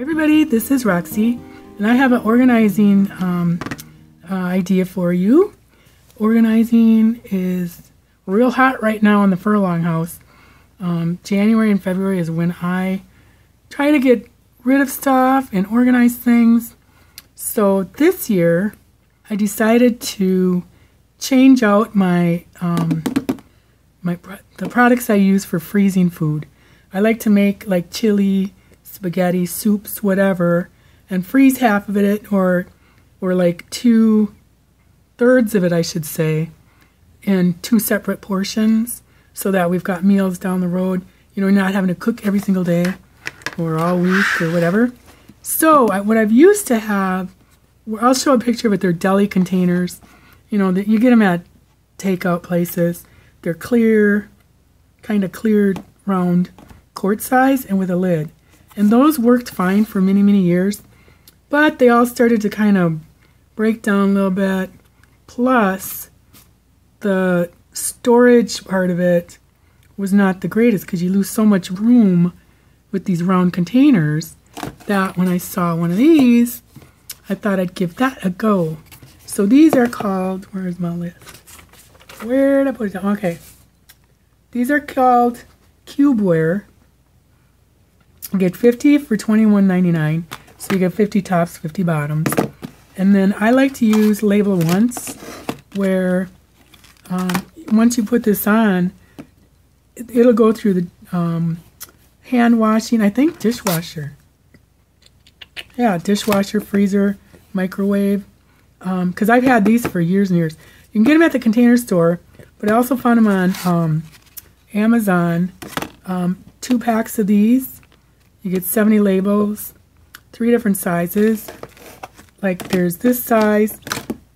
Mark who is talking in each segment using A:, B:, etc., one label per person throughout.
A: everybody, this is Roxy, and I have an organizing um, uh, idea for you. Organizing is real hot right now in the furlong house. Um, January and February is when I try to get rid of stuff and organize things. So this year, I decided to change out my um, my the products I use for freezing food. I like to make like chili, spaghetti, soups, whatever, and freeze half of it or or like two thirds of it, I should say, in two separate portions so that we've got meals down the road. You know, not having to cook every single day or all week or whatever. So I, what I've used to have, I'll show a picture of it. They're deli containers. You know, that you get them at takeout places. They're clear, kind of clear, round, quart size, and with a lid. And those worked fine for many, many years. But they all started to kind of break down a little bit. Plus, the storage part of it was not the greatest because you lose so much room with these round containers that when I saw one of these, I thought I'd give that a go. So these are called, where's my list? Where did I put it down? Okay. These are called Cubeware. Get 50 for $21.99. So you get 50 tops, 50 bottoms. And then I like to use label once where um, once you put this on, it, will go through the um, hand washing, I think dishwasher. Yeah, dishwasher, freezer, microwave. Because um, I've had these for years and years. You can get them at the container store, but I also found them on um, Amazon. Um, two packs of these. You get 70 labels, three different sizes. Like there's this size,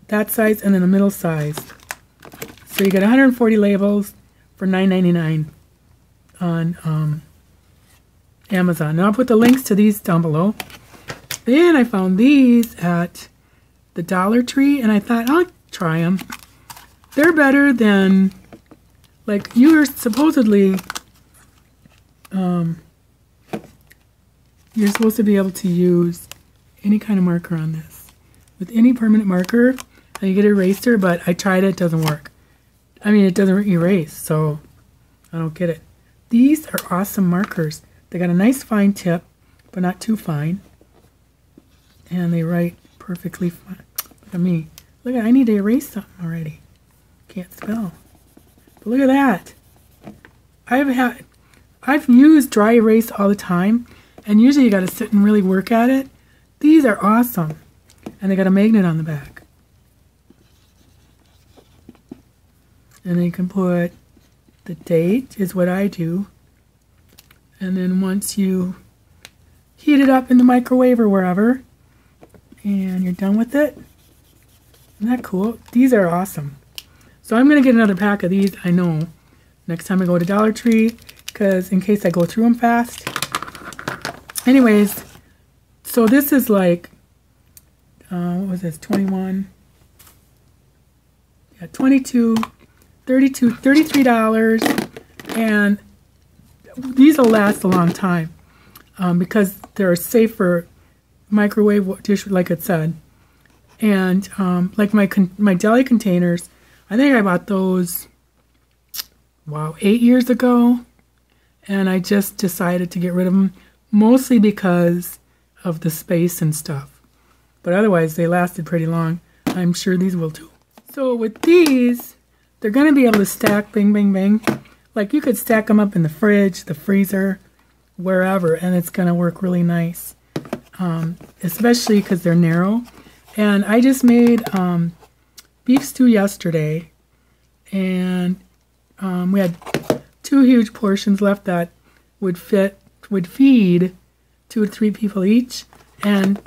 A: that size, and then a middle size. So you get 140 labels for $9.99 on um, Amazon. Now I'll put the links to these down below. Then I found these at the Dollar Tree, and I thought I'll try them. They're better than, like, you're supposedly, um, you're supposed to be able to use any kind of marker on this. With any permanent marker, and you get an eraser, but I tried it, it doesn't work. I mean, it doesn't erase, so I don't get it. These are awesome markers. They got a nice fine tip, but not too fine. And they write perfectly fine. Look at me. Look at I need to erase something already. Can't spell. But look at that. I've had I've used dry erase all the time, and usually you got to sit and really work at it. These are awesome. And they got a magnet on the back. And then you can put the date is what I do. And then once you heat it up in the microwave or wherever, and you're done with it, isn't that cool? These are awesome. So I'm going to get another pack of these, I know, next time I go to Dollar Tree, because in case I go through them fast. Anyways, so this is like, uh, what was this, 21? Yeah, 22 32 $33 and these will last a long time um, because they're safer microwave dish like it said. And um, like my my deli containers I think I bought those wow eight years ago. And I just decided to get rid of them mostly because of the space and stuff but otherwise they lasted pretty long I'm sure these will too so with these they're going to be able to stack bing, bing, bing. Like you could stack them up in the fridge, the freezer, wherever, and it's going to work really nice. Um, especially because they're narrow. And I just made um, beef stew yesterday, and um, we had two huge portions left that would fit, would feed two or three people each, and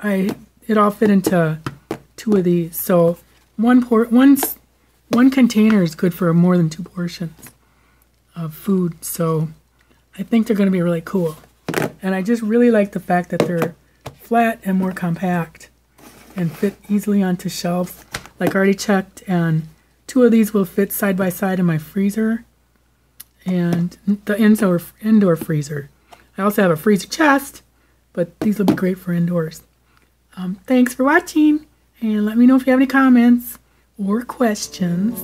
A: I it all fit into two of these. So one port, one one container is good for more than two portions of food. So I think they're going to be really cool. And I just really like the fact that they're flat and more compact and fit easily onto shelves. Like I already checked, and two of these will fit side by side in my freezer and the indoor, indoor freezer. I also have a freezer chest, but these will be great for indoors. Um, thanks for watching, and let me know if you have any comments or questions.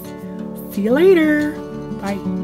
A: See you later. Bye.